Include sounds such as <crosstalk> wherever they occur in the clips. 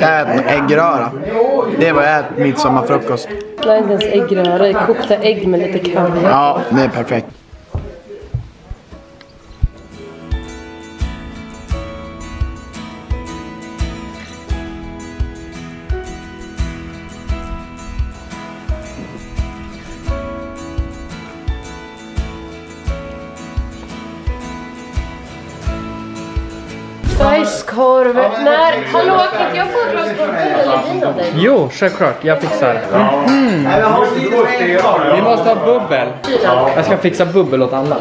Jag äter äggröra. Det är vad jag äter midsommarfrukost. Är inte ens äggröra, kokta ägg med lite kaviar. Ja, det är perfekt. Bajskorv. När, hallå, kan inte jag få ett glas bubbel eller vin? Jo, självklart. Jag fixar. Vi måste ha bubbel. Jag ska fixa bubbel åt alla.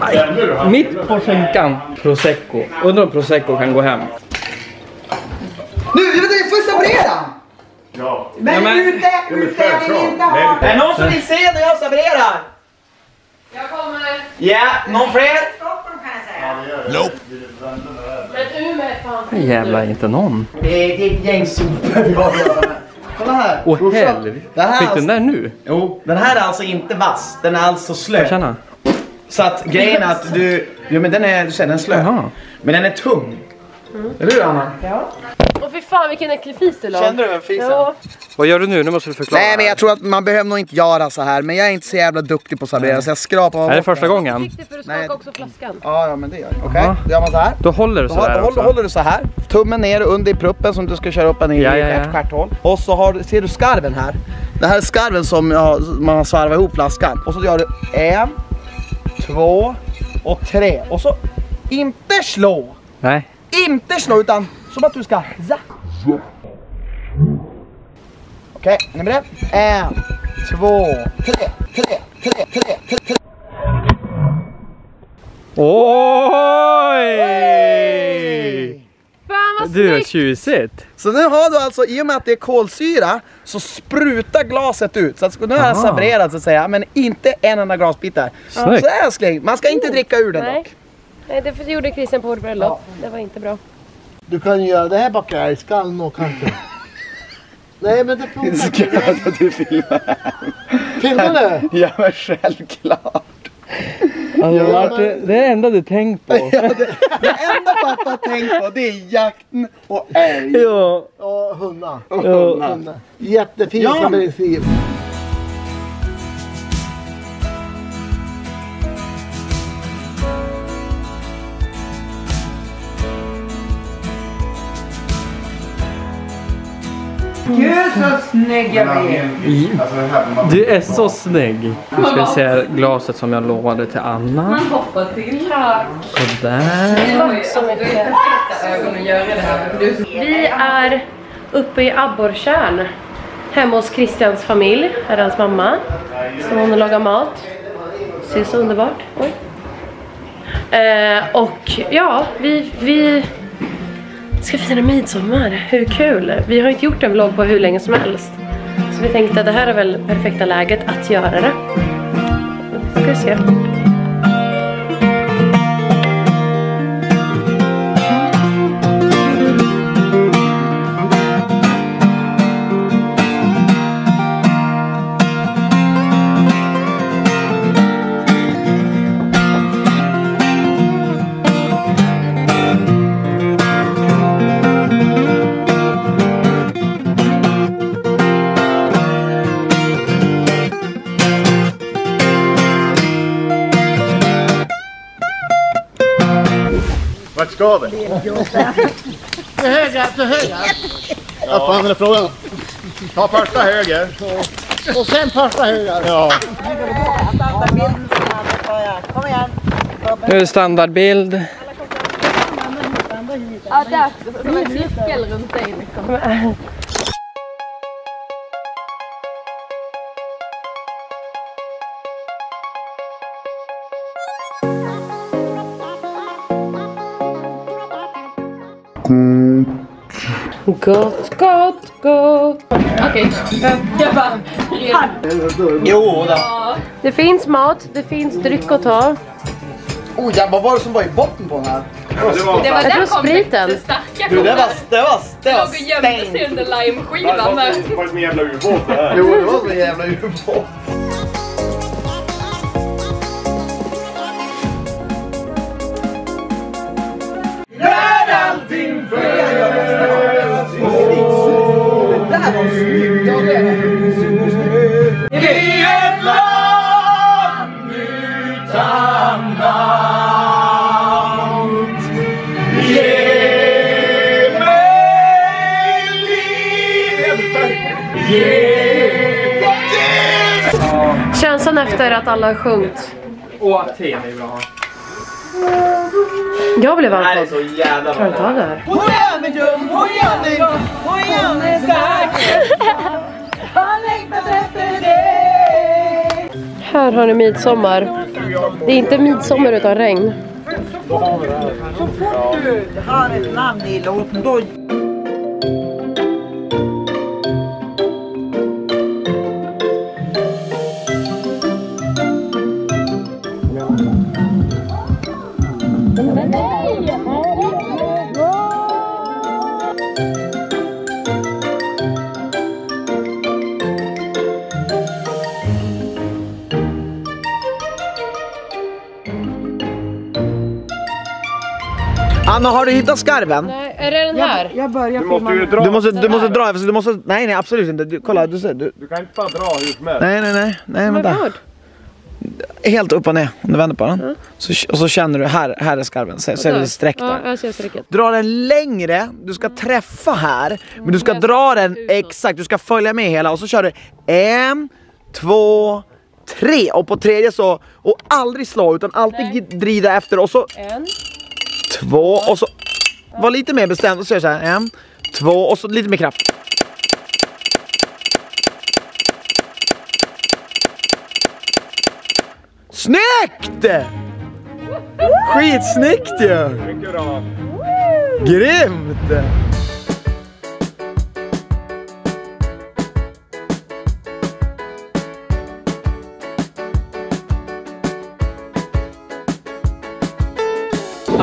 Aj, Mitt på skinkan. Prosecco. Undrar om prosecco kan gå hem. Nu, det är första fredagen! Ja. Men, Ja, men- ute, ute, jag vill inte ha... Är det någon som vill se när jag sabrerar? Jag kommer. Ja, någon fler? Men Umeå är fan Nej, Jävlar, inte någon. Det är, det ett gäng sopor vi har att göra med. Kolla här. Åh brorsan. helvete. Det Fick den där nu? Jo, den här är alltså inte vass. Den är alltså slö. Känna. Så att grejen är att du... Jo men den är, du ser den är slö. Jaha. Men den är tung. Eller hur Anna? Fy fan vilken äcklig fis du la. Kände du den fisen? Ja. Vad gör du nu? Nu måste du förklara. Nej men jag tror att man behöver nog inte göra så här. Men jag är inte så jävla duktig på att sabrera så jag skrapar av Är det första gången? Viktigt för att Nej. skaka också flaskan. Ja, ja men det gör jag. Okej, Jaha. då gör man så här. Då håller du Då, sådär håller, också? håller du så här. Tummen ner under i pruppen som du ska köra upp den i Ja, ja, ja. ett stjärthål. Och så har, du- ser du skarven här. Det här är skarven som jag, man har svarvat ihop flaskan. Och så gör du en, två och tre. Och så inte slå. Nej. Inte slå utan som att du ska za. Okej, är ni beredda? En, två, tre, tre, tre, tre, tre, tre. Oj! Fan vad Du, snyggt! tjusigt. Så nu har du alltså, i och med att det är kolsyra, så sprutar glaset ut. Så att nu har jag sabrerat så att säga, men inte en enda glasbit där. Snyggt. Så älskling, man ska inte dricka ur den Nej. dock. Nej, det gjorde Christian på vårt bröllop. Det var inte bra. Du kan göra det här bakom älgskallen och kanske... <laughs> Nej men det funkar inte. att du filmar. Filmar du? Ja men självklart. Alltså, Martin, det är det enda du tänkt på. <laughs> Ja, det, det enda pappa har tänkt på det är jakten och älg. Ja. Och hundar. Och Ja. hundar. hundar. Jättefin Ja. som medicin. Så snygg jag blir. Du är så snygg. Nu ska vi se glaset som jag lovade till Anna. Hoppa till. Tack. Sådär. Tack så mycket. Vi är uppe i Abborrtjärn. Hemma hos Christians familj. Här är hans mamma. Som hon lagar mat. Ser så underbart. Oj. Eh, och ja, vi, vi ska fira midsommar. Hur kul? Vi har inte gjort en vlogg på hur länge som helst. Så vi tänkte att det här är väl perfekta läget att göra det. Ska vi se. Vi? Till höger, till höger. Vad fan är frågan? Ta första höger. Och sen första höger. Ja. Nu är det standardbild. Ja, där. Som en cirkel runt dig. Liksom. Gott, gott, gott. Okej, jag bara... Jo då. Det finns mat, det finns dryck att ta. Oh, ja, vad var det som var i botten på den här? Det var Jag tror där kom spriten. det starka Du, det var, det var, det Det var låg och gömde sig stängt. under limeskivan. Det var som en jävla ubåt det här. Jo, det var så jävla ubåt. njuta ett land utan land. Ge mig liv. Ge Känslan efter att alla har sjungit. Och att är bra. Jag blev Det här är så jävla Klarar inte bra. av det här. Här har ni midsommar. Det är inte midsommar utan regn. har ett namn i låten då Anna, har du hittat skarven? Nej, är det den här? Jag börjar Du måste ju dra. Du måste, du måste dra, du måste, nej nej absolut inte. Du, kolla, du ser, du, Du kan inte bara dra hur som helst. nej nej nej, nej vänta. Helt upp och ner, om du vänder på den. Så, och så känner du, här, här är skarven, ser, ser du det streck Ja, där? jag ser strecket. Dra den längre, du ska träffa här, men du ska Men dra den exakt, du ska följa med hela och så kör du en, två, tre och på tredje så, och aldrig slå utan alltid vrida efter och så En. Två och så var lite mer bestämd och så gör jag så här en, två och så lite mer kraft. Snyggt! Skitsnyggt ju! Mycket bra. Grymt!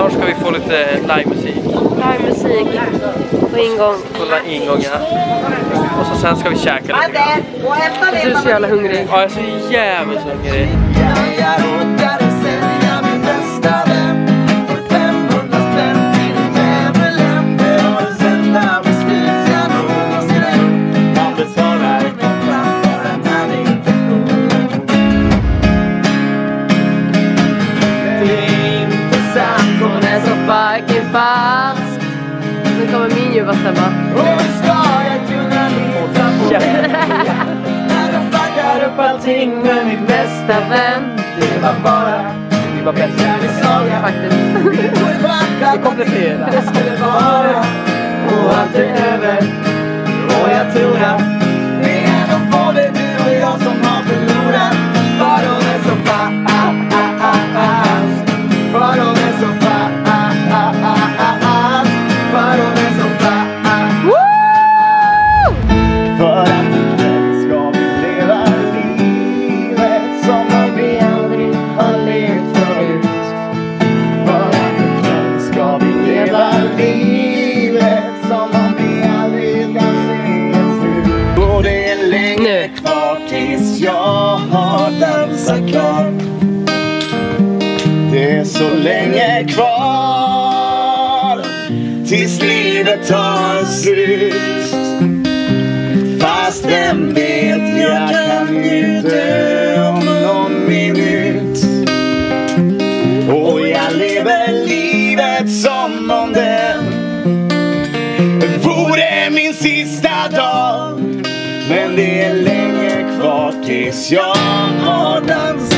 Snart ska vi få lite livemusik. Livemusik på ingång. Kolla ingångar. Och så sen ska vi käka lite. Du är så jävla hungrig. Ja, jag är så jävligt hungrig. Bästa vän. Det var bara Det var bäst. Faktiskt. Vi kompletterar. Det skulle vara och allt är över. Och jag tror att tills livet tar slut. Fastän vet, jag kan ju dö om någon minut. Och jag lever livet som om det vore min sista dag. Men det är länge kvar tills jag har dansat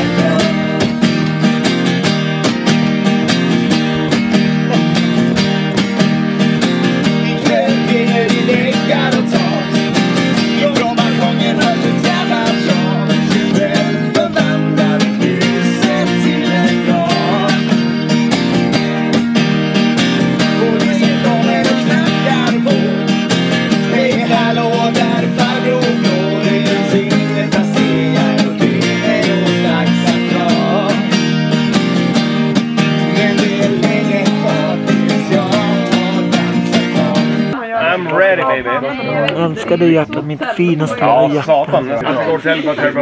Önskar du hjärtat mitt finaste Ja, hjärta. satan. Jag går själv att jag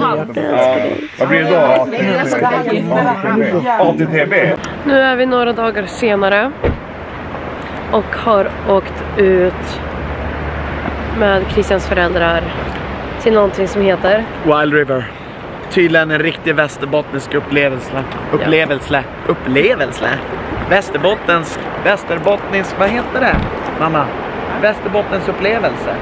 Ja. Vad blir det då? ATTB? Nu är vi några dagar senare och har åkt ut med Christians föräldrar till någonting som heter Wild River. Tydligen en riktig västerbottnisk upplevelse. Upplevelse. Upplevelse. Västerbottens, västerbottnisk, vad heter det? Mamma? Västerbottens upplevelse.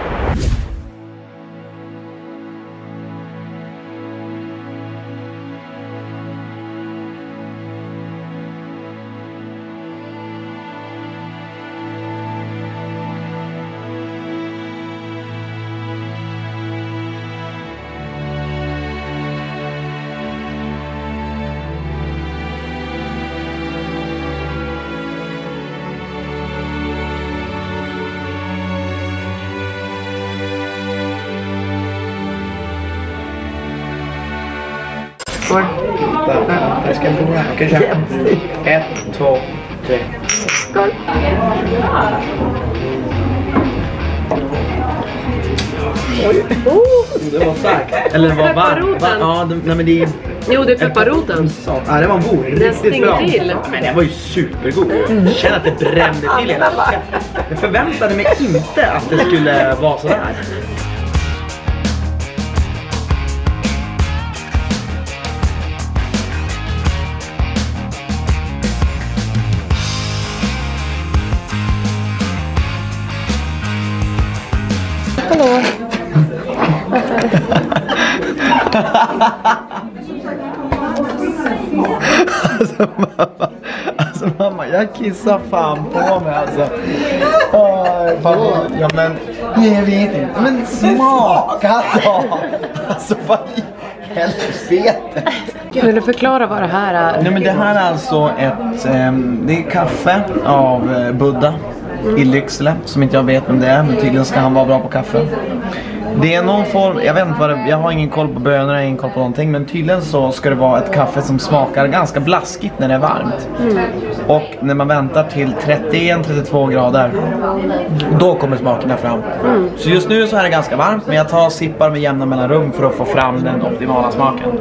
Skål. Jag ska prova. Okej, kör. Ett, två, tre. Det var starkt. Eller det var varmt. Va? Ja, det, nej men det är... Jo, det är pepparroten. Ja, det var god. Riktigt bra. till. Men den var ju supergod. Jag känner att det brände till hela <laughs> Jag förväntade mig inte att det skulle vara sådär. Alltså mamma, alltså mamma, jag kissar fan på mig alltså. Åh, fan, ja men, jag vet inte. Men smaka då! Alltså vad i helvete? Vill du förklara vad det här är? Nej men det här är alltså ett, ehm, det är kaffe av eh, Buddha i Lycksele som inte jag vet vem det är men tydligen ska han vara bra på kaffe. Det är någon form, jag vet inte vad det jag har ingen koll på bönorna, jag har ingen koll på någonting men tydligen så ska det vara ett kaffe som smakar ganska blaskigt när det är varmt. Och när man väntar till 31-32 grader då kommer smakerna fram. Så just nu så är det ganska varmt men jag tar sippar med jämna mellanrum för att få fram den optimala smaken.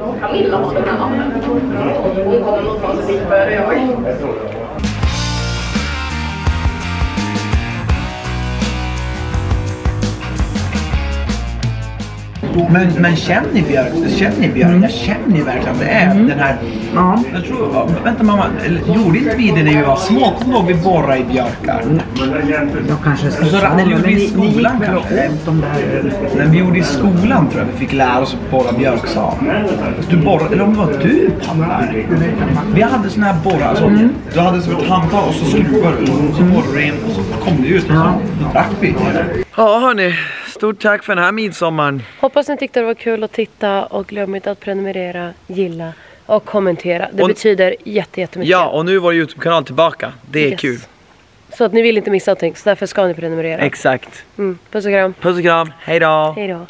Men, men känner ni björk? Känner ni björk? Jag känner ju verkligen det är den här... Ja. Jag tror, vänta mamma, gjorde inte vi det när vi var små? Kommer du ihåg vi borrade i björkar? Jag kanske ska Och så, eller gjorde vi i skolan kanske? När vi gjorde i skolan tror jag vi fick lära oss att borra björksav. Du borrade, eller om det var du pappa? Vi hade såna här borrar, alltså, du hade som ett handtag och så skruvade du. Så borrade du in och så kom det ut och så drack vi. Ja hörni, stort tack för den här midsommaren. Hoppas ni tyckte det var kul att titta och glöm inte att prenumerera, gilla och kommentera. Det Och- betyder jätte, jättemycket. Ja, och nu är vår Youtube-kanal tillbaka. Det är Yes. kul. Så att ni vill inte missa någonting, så därför ska ni prenumerera. Exakt. Mm. Puss och kram. Puss och kram, hejdå! Hej då.